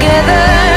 together.